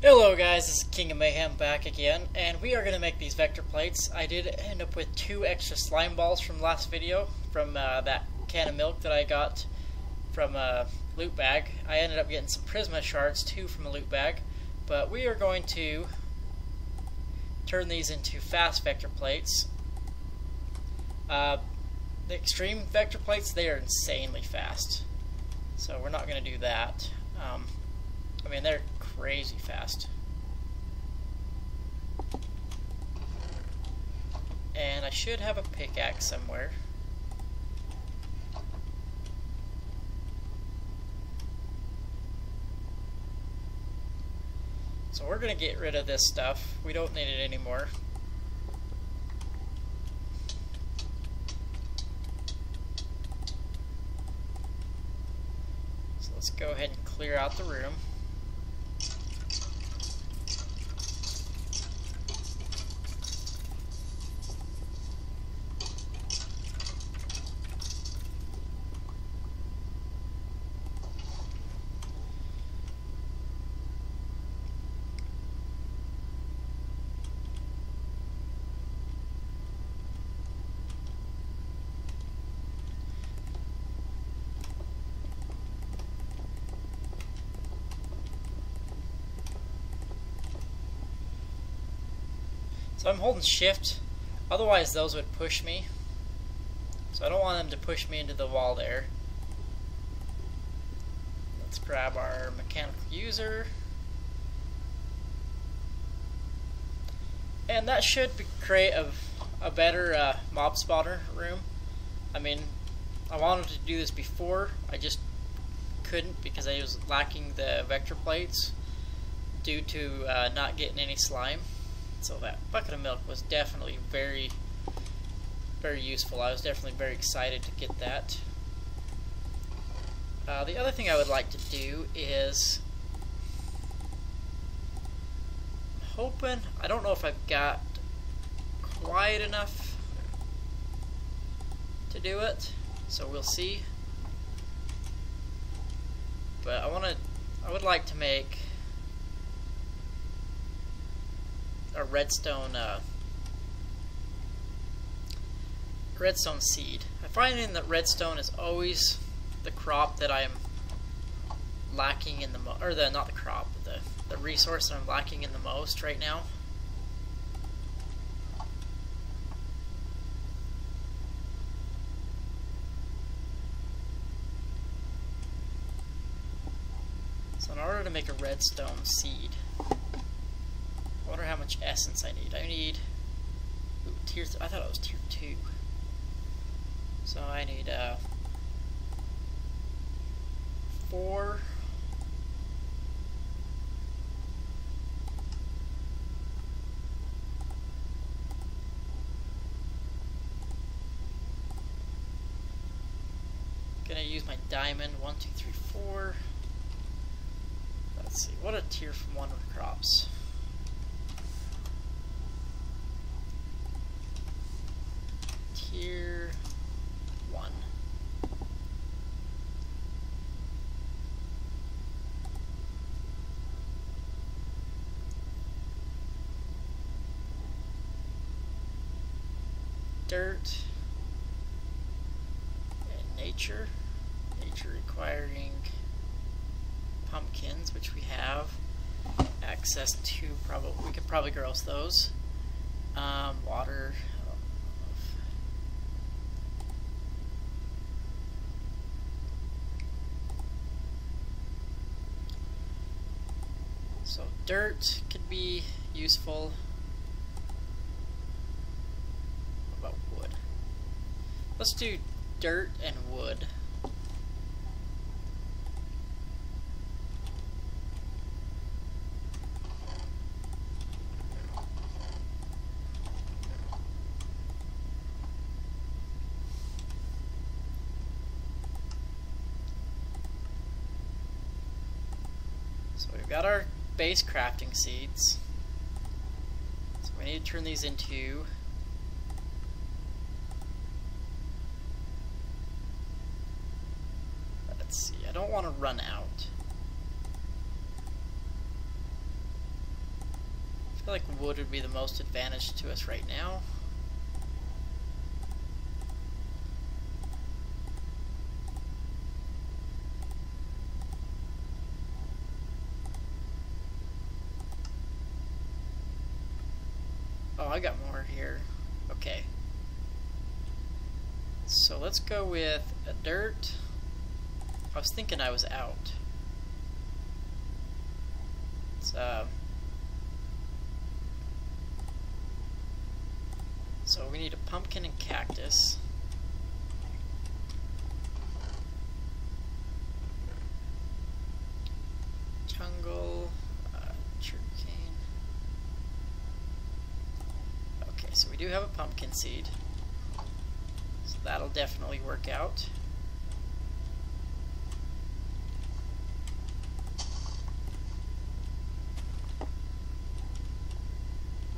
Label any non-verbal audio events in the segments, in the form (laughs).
Hello guys, this is King of Mayhem back again, and we are going to make these vector plates. I did end up with two extra slime balls from last video, from uh, that can of milk that I got from a loot bag. I ended up getting some Prisma shards too from a loot bag, but we are going to turn these into fast vector plates. Uh, the extreme vector plates, they are insanely fast, so we're not going to do that. Um, I mean, they're crazy fast. And I should have a pickaxe somewhere. So we're going to get rid of this stuff. We don't need it anymore. So let's go ahead and clear out the room. So I'm holding shift, otherwise those would push me. So I don't want them to push me into the wall there. Let's grab our mechanical user. And that should create a, a better uh, mob spotter room. I mean, I wanted to do this before, I just couldn't because I was lacking the vector plates due to uh, not getting any slime. So that bucket of milk was definitely very, very useful. I was definitely very excited to get that. Uh, the other thing I would like to do is hoping, I don't know if I've got quite enough to do it, so we'll see. But I want to, I would like to make a redstone uh, redstone seed. I find that redstone is always the crop that I'm lacking in the mo or the not the crop, the the resource that I'm lacking in the most right now. So in order to make a redstone seed, much essence I need. I need ooh, tier. I thought it was tier two. So I need uh, four. Gonna use my diamond. One, two, three, four. Let's see. What a tier from one with crops. tier 1. Dirt and nature. Nature requiring pumpkins, which we have access to. Probably we could probably grow those. Um, water, So dirt could be useful. What about wood? Let's do dirt and wood. So we've got our base crafting seeds. So we need to turn these into let's see, I don't to run out. I feel like wood would be the most advantage to us right now. Oh, I got more here. Okay. So let's go with a dirt. I was thinking I was out. Uh, so we need a pumpkin and cactus. Jungle, uh. Okay, so we do have a pumpkin seed. So that'll definitely work out.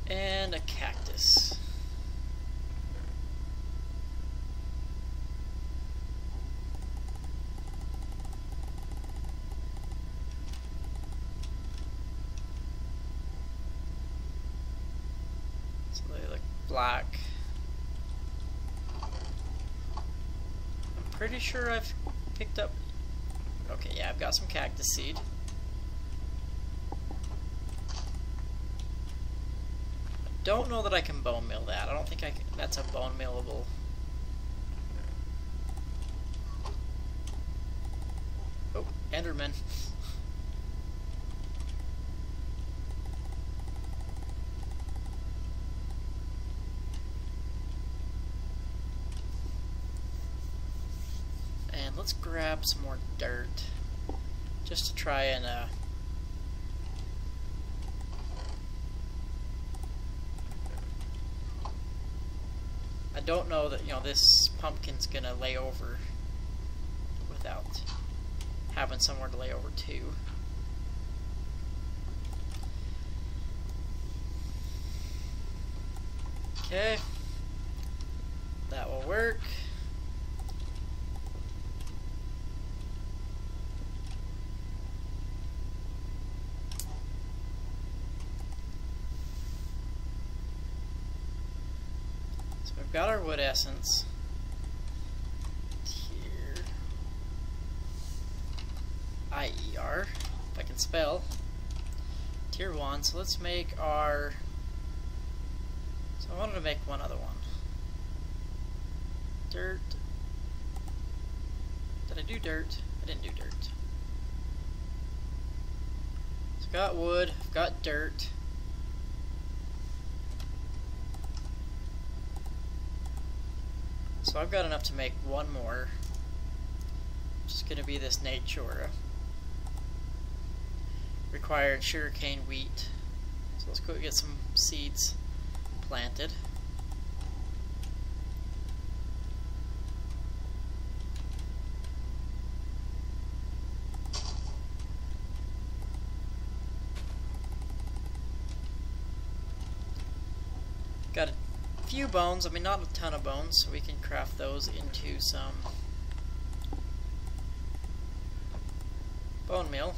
And a cactus. So they look black. I'm sure I've picked up... Okay, yeah, I've got some cactus seed. don't know that I can bone meal that. I don't think I can, that's a bone mealable. Oh, Enderman. And let's grab some more dirt just to try and uh, I don't know that, you know, this pumpkin's gonna lay over without having somewhere to lay over to. Okay. That will work. we've got our wood essence here. IER, if I can spell. Tier 1, so let's make our... So I wanted to make one other one. Dirt. Did I do dirt? I didn't do dirt. So got wood, got dirt. So I've got enough to make one more. Just gonna be this nature. Required sugarcane wheat. So let's go get some seeds planted. Got a bones, I mean not a ton of bones, so we can craft those into some bone meal.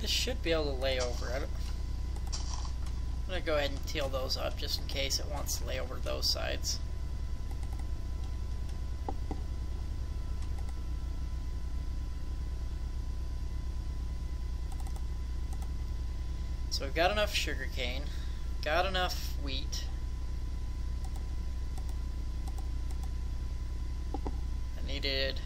This should be able to lay over. I don't I'm going go ahead and teal those up just in case it wants to lay over those sides. So we've got enough sugarcane, got enough wheat. I needed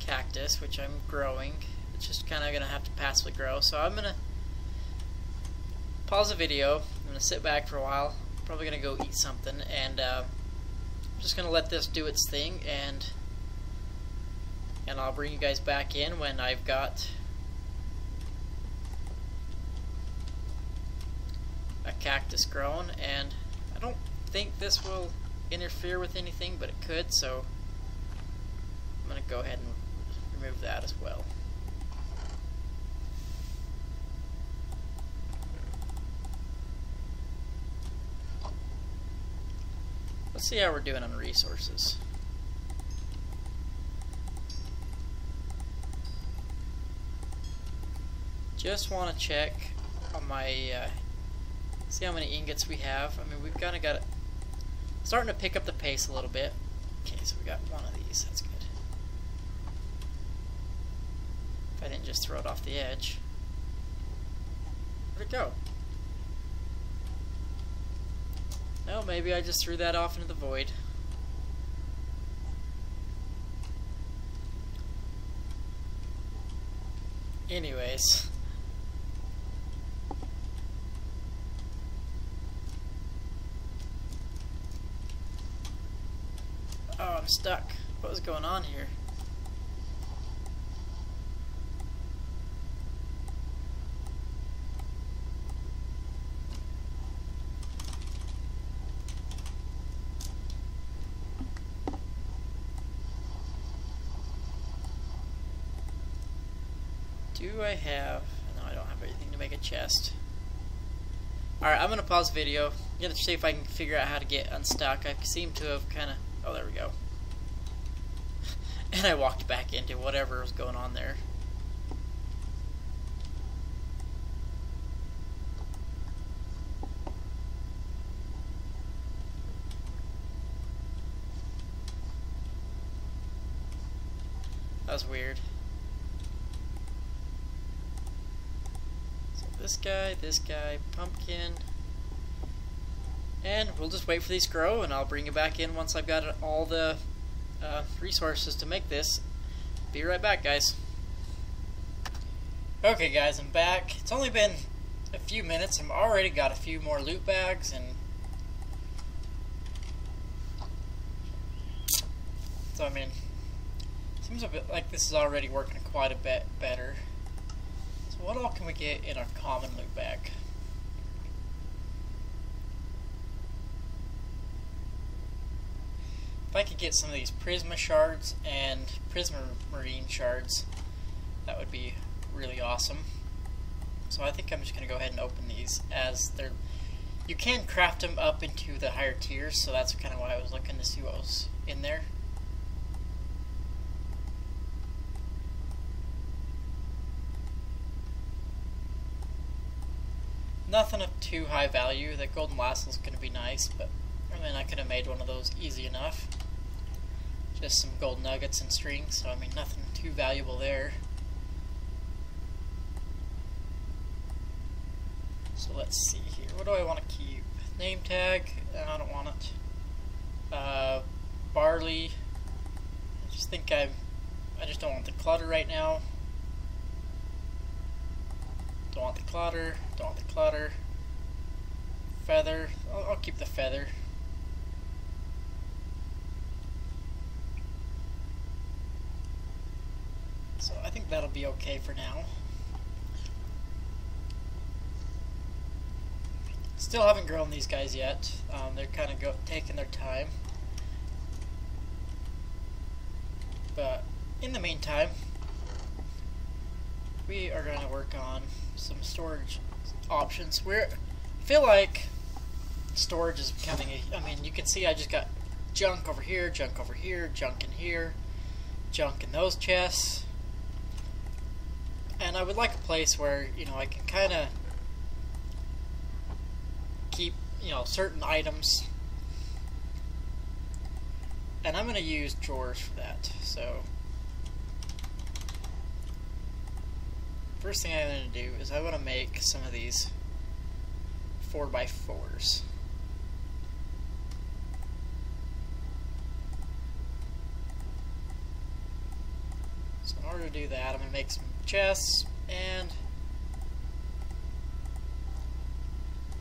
cactus, which I'm growing just kind of going to have to passively grow. So I'm going to pause the video. I'm going to sit back for a while. Probably going to go eat something. And uh, I'm just going to let this do its thing. And, and I'll bring you guys back in when I've got a cactus grown. And I don't think this will interfere with anything, but it could. So I'm going to go ahead and remove that as well. Let's see how we're doing on resources. Just want to check on my, uh, see how many ingots we have. I mean, we've kind of got starting to pick up the pace a little bit. Okay, so we got one of these. That's good. If I didn't just throw it off the edge. Where'd it go? No, maybe I just threw that off into the void. Anyways. Oh, I'm stuck. What was going on here? Do I have... No, I don't have anything to make a chest. Alright, I'm to pause the video. I'm to see if I can figure out how to get unstuck. I seem to have kind of... Oh, there we go. (laughs) and I walked back into whatever was going on there. That was weird. So this guy, this guy, pumpkin. And we'll just wait for these to grow and I'll bring it back in once I've got all the uh, resources to make this. Be right back, guys. Okay, guys, I'm back. It's only been a few minutes. I've already got a few more loot bags and so I mean seems a bit like this is already working quite a bit better So what all can we get in our common loot bag? If I could get some of these Prisma shards and Prismarine shards, that would be really awesome. So I think I'm just going to go ahead and open these as they're... You can craft them up into the higher tiers, so that's kind of why I was looking to see what was in there. nothing of too high value. That golden lasso is going to be nice, but I mean, I could have made one of those easy enough. Just some gold nuggets and strings, so I mean, nothing too valuable there. So let's see here. What do I want to keep? Name tag? I don't want it. Uh, barley. I just think I, I just don't want the clutter right now. Don't want the clutter. Don't want the clutter. Feather. I'll, I'll keep the feather. So I think that'll be okay for now. Still haven't grown these guys yet. Um, they're kind of taking their time. But in the meantime, we are going to work on some storage options. We feel like storage is becoming a, I mean, you can see I just got junk over here, junk over here, junk in here, junk in those chests. And I would like a place where, you know, I can kind of keep, you know, certain items. And I'm going to use drawers for that. So first thing I'm going to do is I want to make some of these 4x4s. So in order to do that, I'm going to make some chests and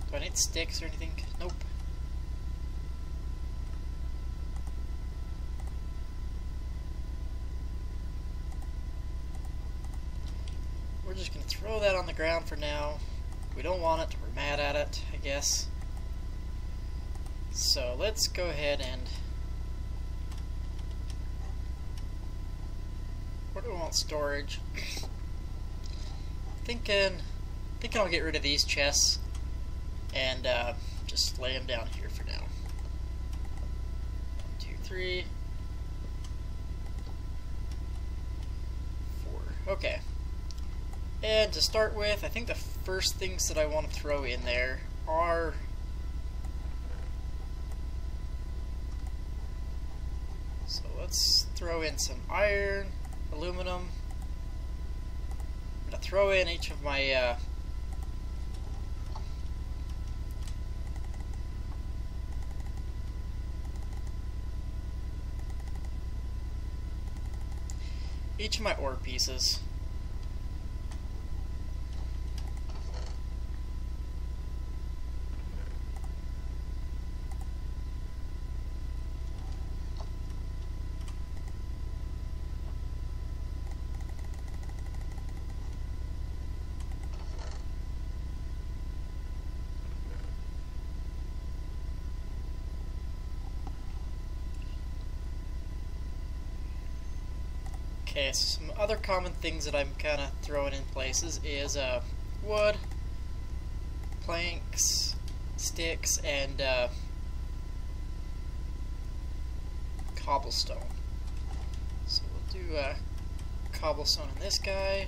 do I need sticks or anything? Nope. we're just going to throw that on the ground for now. We don't want it, we're mad at it, I guess. So let's go ahead and what do we want storage? Thinking, thinking I'll get rid of these chests and uh, just lay them down here for now. One, two, three, four. Okay. And to start with, I think the first things that I want to throw in there are so let's throw in some iron, aluminum. Throw in each of my uh, each of my ore pieces. Okay, so some other common things that I'm kind of throwing in places is uh, wood, planks, sticks, and uh, cobblestone. So we'll do uh, cobblestone in this guy.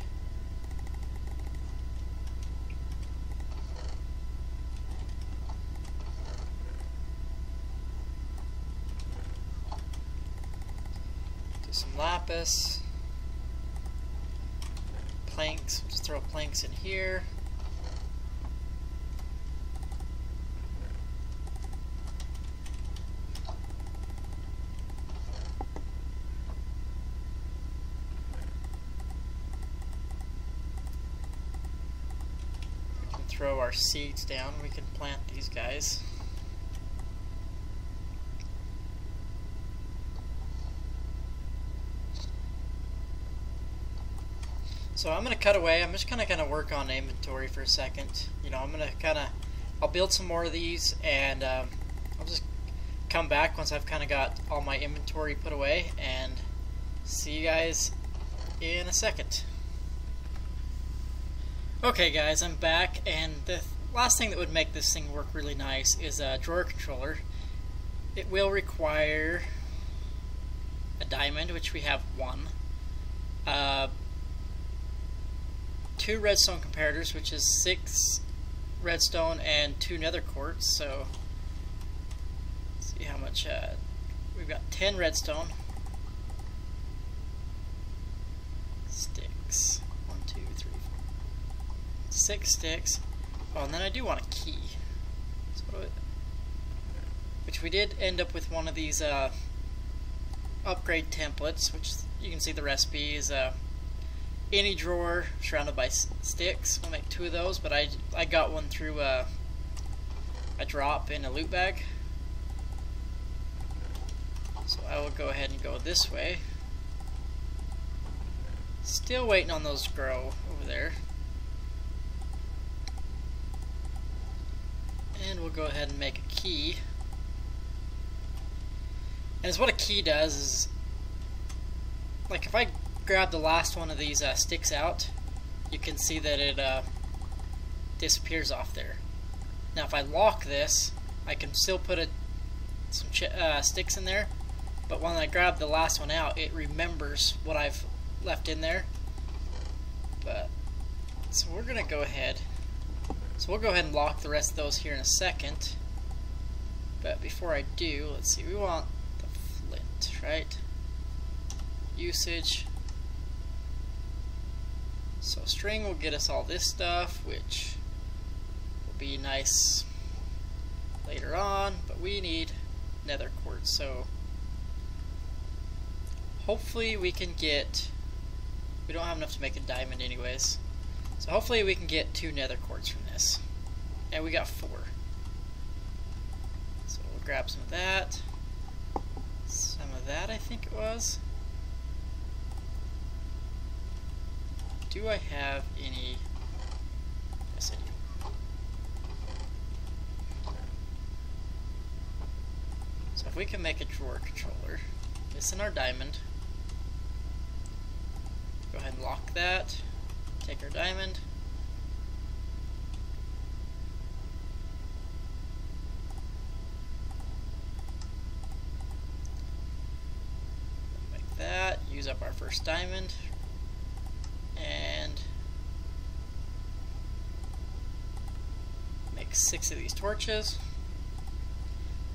Do some lapis planks. Planks in here. We can throw our seeds down. We can plant these guys. So I'm going to cut away. I'm just going to kind of work on inventory for a second. You know, I'm going to kind of, I'll build some more of these and um, I'll just come back once I've kind of got all my inventory put away and see you guys in a second. Okay guys, I'm back and the last thing that would make this thing work really nice is a drawer controller. It will require a diamond, which we have one. Uh, two redstone comparators, which is six redstone and two nether quartz. So, see how much. Uh, we've got ten redstone. Sticks. One, two, three, four. Six sticks. Oh, and then I do want a key. So, which we did end up with one of these uh, upgrade templates, which you can see the recipe is. Uh, any drawer surrounded by sticks. We'll make two of those, but I, I got one through a, uh, a drop in a loot bag. So I will go ahead and go this way. Still waiting on those to grow over there. And we'll go ahead and make a key. And as what a key does is, like if I grab the last one of these uh, sticks out, you can see that it uh, disappears off there. Now if I lock this, I can still put a, some uh, sticks in there, but when I grab the last one out, it remembers what I've left in there. But So we're going to go ahead, so we'll go ahead and lock the rest of those here in a second. But before I do, let's see, we want the flint, right? Usage, so string will get us all this stuff, which will be nice later on, but we need nether quartz. So hopefully we can get, we don't have enough to make a diamond anyways. So hopefully we can get two nether quartz from this. And we got four. So we'll grab some of that. Some of that I think it was. Do I have any... Yes, I do. So if we can make a drawer controller, this in our diamond. Go ahead and lock that. Take our diamond. Like that. Use up our first diamond. And make six of these torches.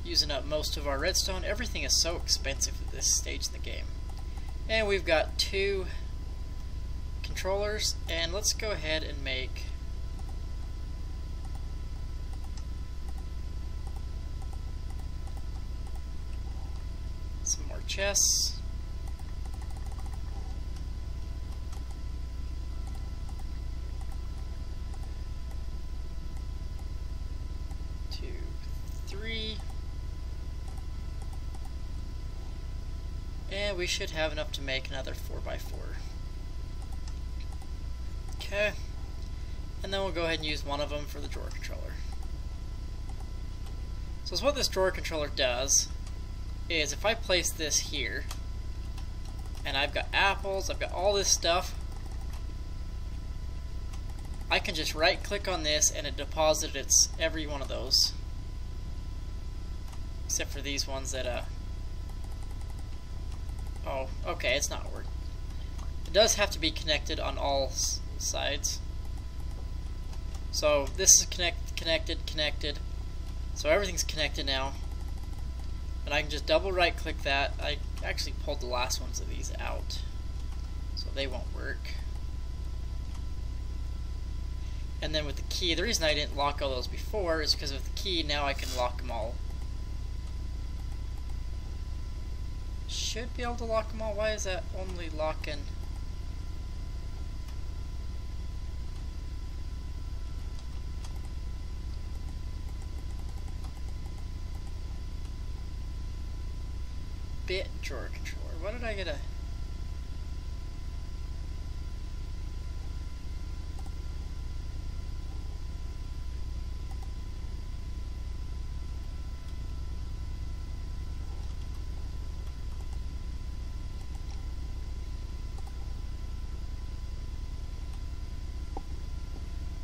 Using up most of our redstone. Everything is so expensive at this stage in the game. And we've got two controllers, and let's go ahead and make some more chests. Two, three. And we should have enough to make another 4x4. Okay. And then we'll go ahead and use one of them for the drawer controller. So what this drawer controller does is if I place this here, and I've got apples, I've got all this stuff, I can just right click on this and it deposits every one of those. Except for these ones that uh, Oh, okay, it's not working. It does have to be connected on all sides. So this is connect, connected, connected. So everything's connected now. And I can just double right click that. I actually pulled the last ones of these out. So they won't work. And then with the key, the reason I didn't lock all those before is because with the key now I can lock them all should be able to lock them all. Why is that only locking? Bit drawer controller. What did I get a...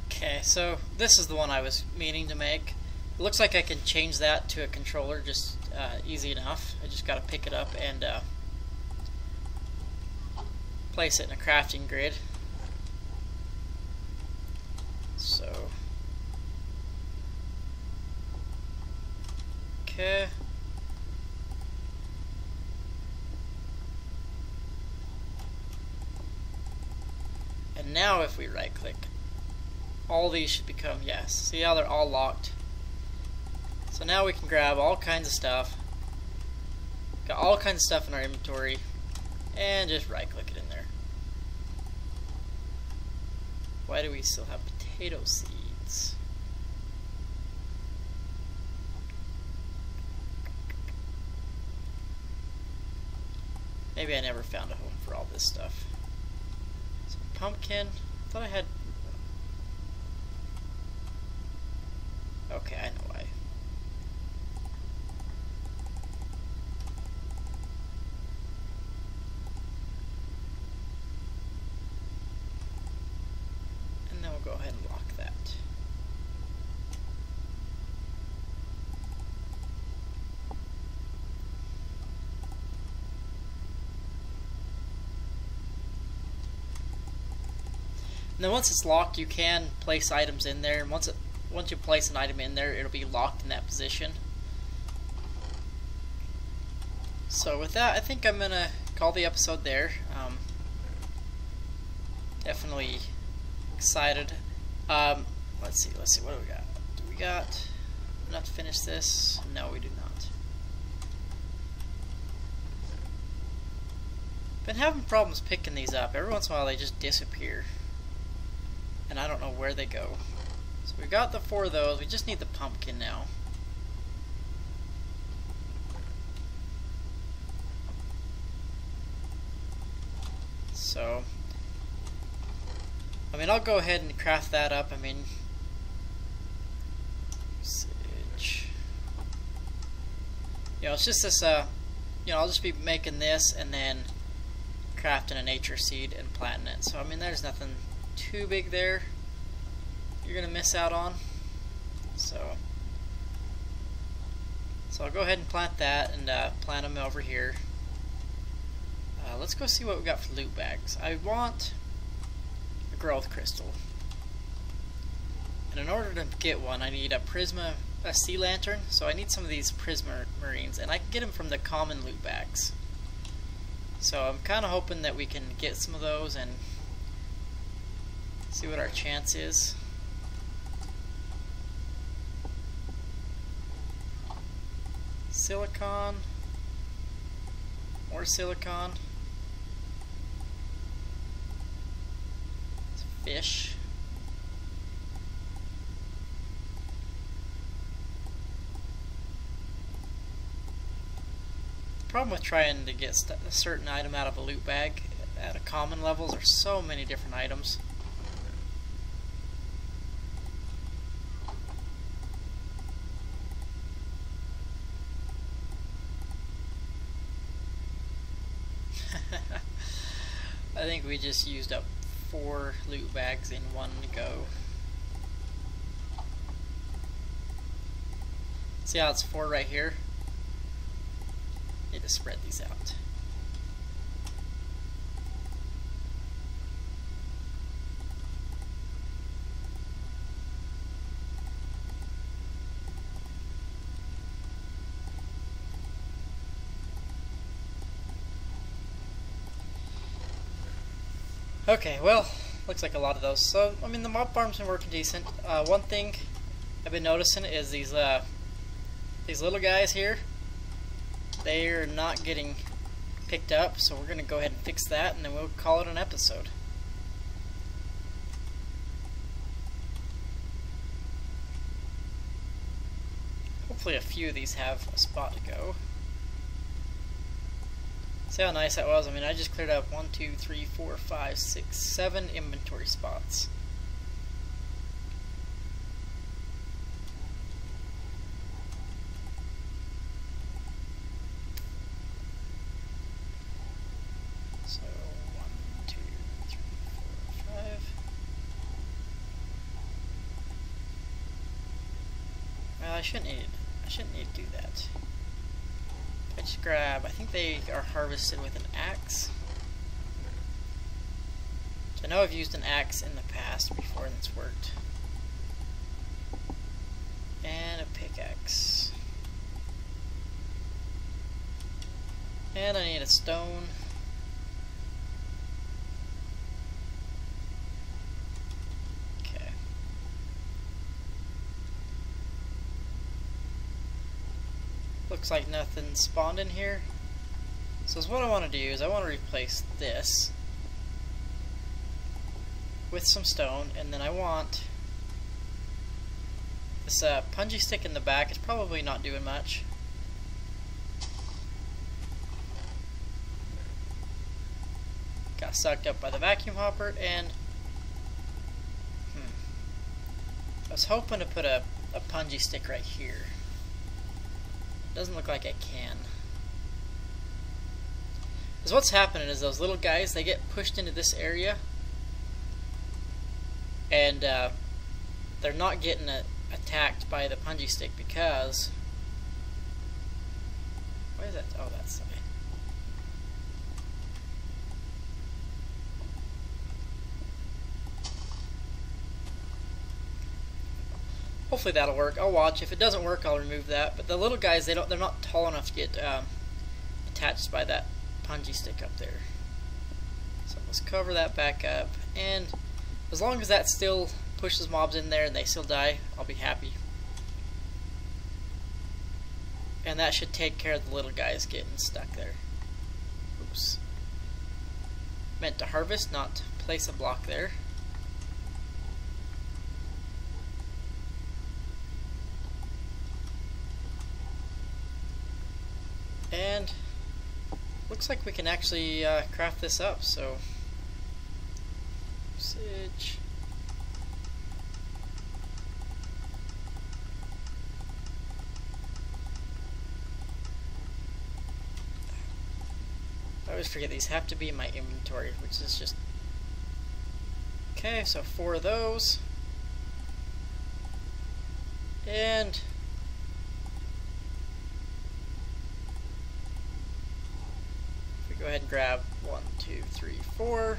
Okay, so this is the one I was meaning to make. It looks like I can change that to a controller just uh, easy enough. I just got to pick it up and uh, place it in a crafting grid. So, okay. And now if we right click all these should become yes. See how they're all locked? So now we can grab all kinds of stuff. Got all kinds of stuff in our inventory. And just right click it in there. Why do we still have potato seeds? Maybe I never found a home for all this stuff. So pumpkin. I thought I had Okay, I know why. And then we'll go ahead and lock that. And then once it's locked, you can place items in there. And once it once you place an item in there, it'll be locked in that position. So with that, I think I'm going to call the episode there. Um, definitely excited. Um, let's see, let's see, what do we got? Do we got enough to finish this? No, we do not. Been having problems picking these up. Every once in a while they just disappear. And I don't know where they go. So we got the four of those. We just need the pumpkin now. So, I mean, I'll go ahead and craft that up. I mean, usage. You know, it's just this, uh, you know, I'll just be making this and then crafting a nature seed and planting it. So I mean there's nothing too big there you're gonna miss out on. So so I'll go ahead and plant that and uh, plant them over here. Uh, let's go see what we got for loot bags. I want a growth crystal. And in order to get one, I need a Prisma, a sea lantern. So I need some of these Prisma Marines, and I can get them from the common loot bags. So I'm kind of hoping that we can get some of those and see what our chance is. Silicon, more silicon. fish. The problem with trying to get a certain item out of a loot bag at a common level is there's so many different items. I think we just used up four loot bags in one go. See how it's four right here? Need to spread these out. Okay, well, looks like a lot of those. So, I mean, the mob farm's been working decent. Uh, one thing I've been noticing is these uh, these little guys here. They are not getting picked up, so we're going to go ahead and fix that, and then we'll call it an episode. Hopefully a few of these have a spot to go. See how nice that was? I mean, I just cleared up one, two, three, four, five, six, seven inventory spots. So, one, two, three, four, five. Well, I shouldn't need, I shouldn't need to do that. I just grab, I think they are harvested with an axe. I know I've used an axe in the past before and it's worked. And a pickaxe. And I need a stone. Okay. Looks like nothing spawned in here. So what I want to do is I want to replace this with some stone, and then I want this uh, punji stick in the back is probably not doing much. Got sucked up by the vacuum hopper, and hmm, I was hoping to put a, a punji stick right here. Doesn't look like I can. Because what's happening is those little guys, they get pushed into this area. And uh, they're not getting a, attacked by the punji stick because... Why is that? Oh, that's something. Hopefully that'll work. I'll watch. If it doesn't work, I'll remove that. But the little guys, they don't, they're not tall enough to get um, attached by that punji stick up there. So let's cover that back up. And as long as that still pushes mobs in there and they still die, I'll be happy. And that should take care of the little guys getting stuck there. Oops. Meant to harvest, not place a block there. And looks like we can actually uh, craft this up, so usage. I always forget these have to be in my inventory, which is just... Okay, so four of those. And... If we go ahead and grab one, two, three, four.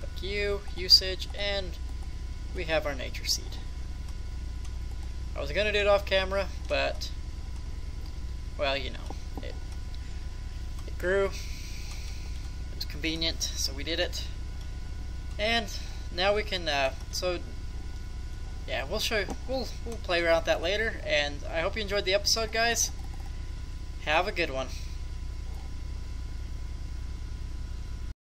Fuck you, usage, and we have our nature seed. I was gonna do it off camera, but well, you know, it, it grew. It was convenient, so we did it. And now we can, uh, so yeah, we'll show, we'll we'll play around with that later. And I hope you enjoyed the episode, guys. Have a good one.